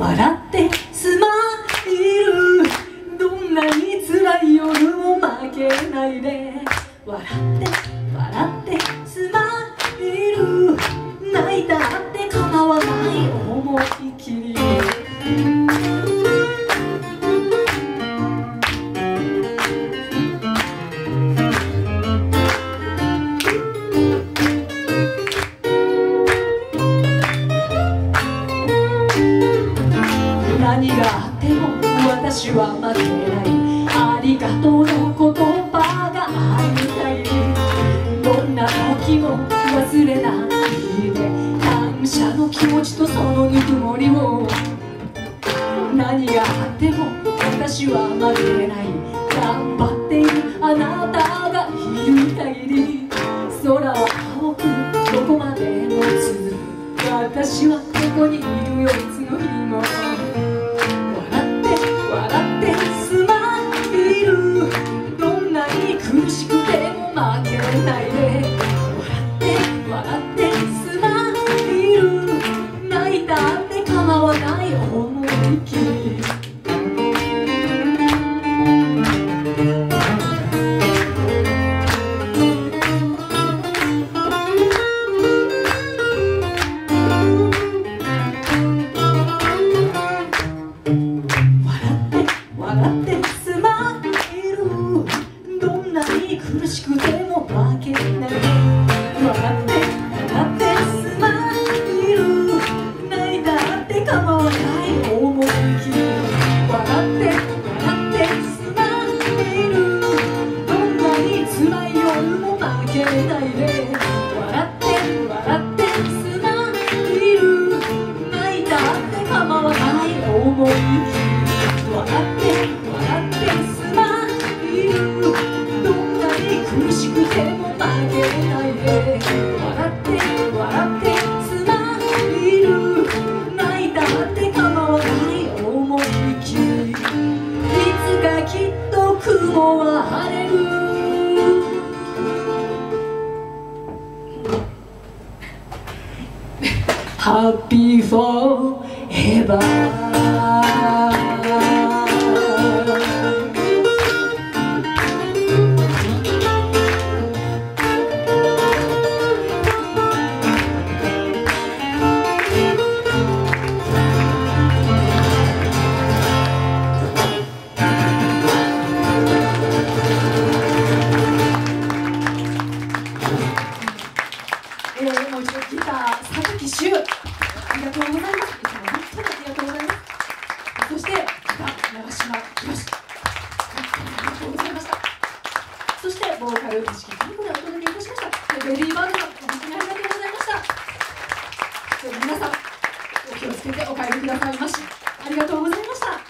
笑ってスマイル。どんなに辛い夜も負けないで。笑って笑って。私は負けないありがとうの言葉がありたいどんな時も忘れないで感謝の気持ちとそのぬくもりを何があっても私は負けない頑張っているあなたがいる限り空は青くどこまでも続く私はここにいるよ。くても負けないで笑って笑ってつマイル泣いたってかまわない思いきりいつかきっと雲は晴れるハッピーフォーエバーター長島宏ありがとうございました。そしてボーカル石木金子でお届けいたしましたベリーバードさん本当にありがとうございました。皆さんお気をつけてお帰りくださいましありがとうございました。